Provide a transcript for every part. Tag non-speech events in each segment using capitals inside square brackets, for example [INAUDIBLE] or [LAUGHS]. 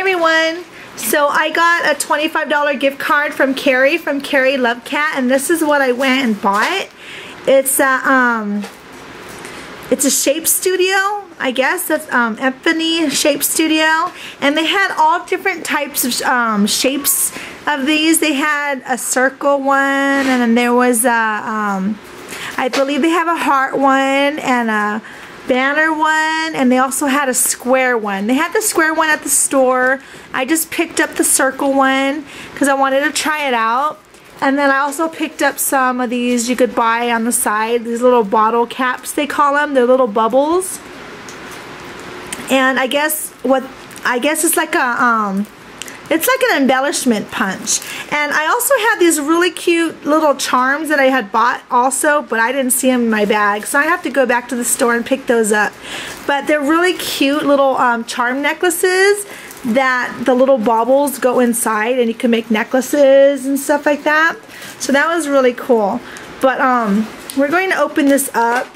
everyone. So I got a $25 gift card from Carrie from Carrie Love Cat and this is what I went and bought. It's a um it's a shape studio, I guess. That's um, Epiphany Shape Studio. And they had all different types of um, shapes of these. They had a circle one and then there was a, um, I believe they have a heart one and a banner one and they also had a square one. They had the square one at the store. I just picked up the circle one because I wanted to try it out. And then I also picked up some of these you could buy on the side. These little bottle caps they call them. They're little bubbles. And I guess what I guess it's like a um it's like an embellishment punch. And I also had these really cute little charms that I had bought also, but I didn't see them in my bag. So I have to go back to the store and pick those up. But they're really cute little um, charm necklaces that the little baubles go inside and you can make necklaces and stuff like that. So that was really cool. But um, we're going to open this up.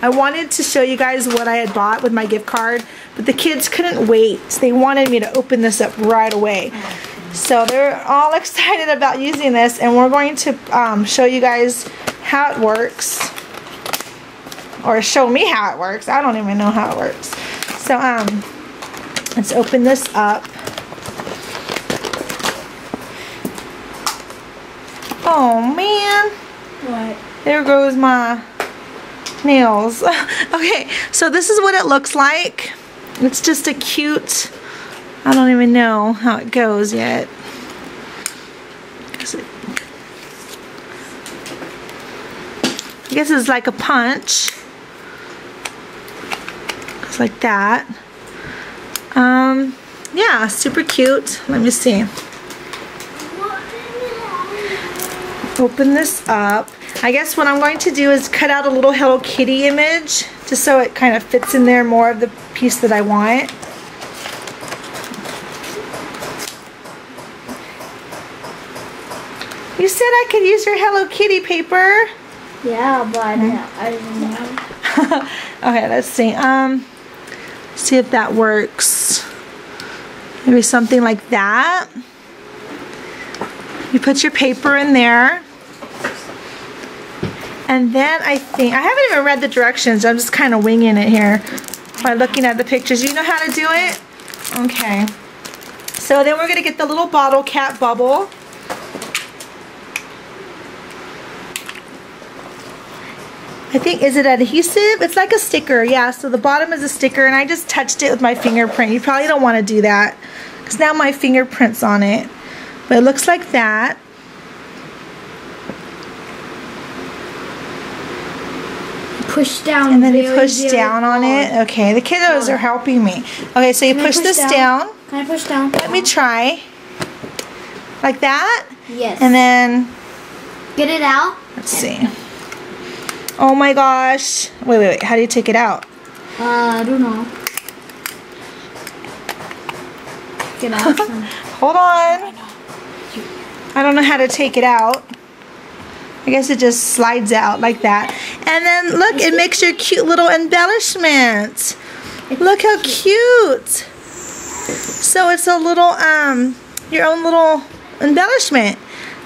I wanted to show you guys what I had bought with my gift card, but the kids couldn't wait. They wanted me to open this up right away. So they're all [LAUGHS] excited about using this, and we're going to um, show you guys how it works. Or show me how it works. I don't even know how it works. So, um, let's open this up. Oh, man. What? There goes my nails. [LAUGHS] okay, so this is what it looks like. It's just a cute, I don't even know how it goes yet. I guess it's like a punch. It's like that. Um, yeah, super cute. Let me see. Open this up. I guess what I'm going to do is cut out a little Hello Kitty image just so it kind of fits in there more of the piece that I want. You said I could use your Hello Kitty paper. Yeah, but I don't know. [LAUGHS] okay, let's see. Um, see if that works. Maybe something like that. You put your paper in there. And then I think, I haven't even read the directions, I'm just kind of winging it here by looking at the pictures. You know how to do it? Okay. So then we're going to get the little bottle cap bubble. I think, is it adhesive? It's like a sticker, yeah. So the bottom is a sticker and I just touched it with my fingerprint. You probably don't want to do that because now my fingerprint's on it. But it looks like that. Push down. And then you push very down on it. Okay, the kiddos are helping me. Okay, so you push push this down? down. Can I push down? Let me try. Like that. Yes. And then, get it out. let's see. Oh my gosh. Wait, wait, wait. How do you take it out? Uh, I don't know. Get out. [LAUGHS] Hold on. I don't know how to take it out. I guess it just slides out like that. And then look, it makes your cute little embellishment. Look how cute. So it's a little, um, your own little embellishment.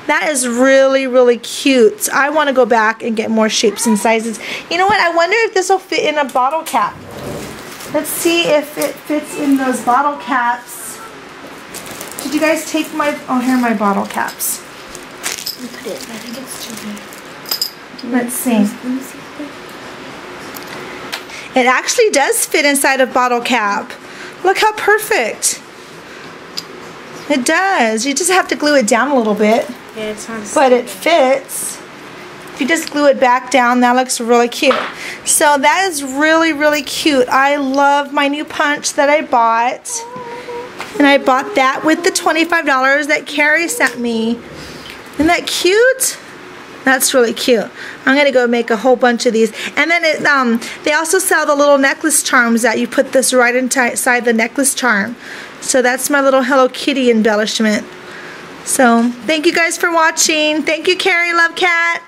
That is really, really cute. I want to go back and get more shapes and sizes. You know what? I wonder if this will fit in a bottle cap. Let's see if it fits in those bottle caps. Did you guys take my, oh, here are my bottle caps. Put it. I think it's too big. Let's see. Let me see. It actually does fit inside a bottle cap. Look how perfect. It does. You just have to glue it down a little bit, Yeah, it's not. but it fits. If you just glue it back down, that looks really cute. So that is really, really cute. I love my new punch that I bought. And I bought that with the $25 that Carrie sent me. Isn't that cute? That's really cute. I'm gonna go make a whole bunch of these. And then it, um, they also sell the little necklace charms that you put this right inside the necklace charm. So that's my little Hello Kitty embellishment. So thank you guys for watching. Thank you, Carrie Love Cat.